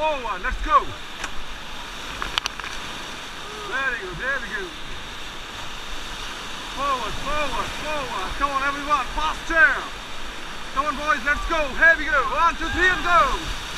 forward, let's go. Very good, very good. Forward, forward, forward. Come on everyone, faster. Come on boys, let's go. Here we go. One, two, three and go.